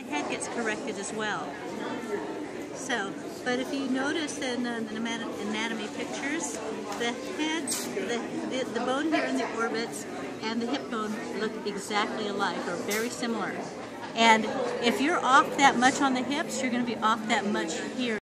the head gets corrected as well. So, but if you notice in uh, the anatomy pictures, the heads, the, the, the bone here in the orbits and the hip bone look exactly alike or very similar. And if you're off that much on the hips, you're going to be off that much here.